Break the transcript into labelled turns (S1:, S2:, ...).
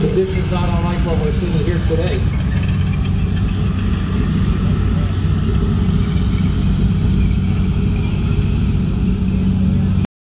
S1: conditions not like what we're seeing here today.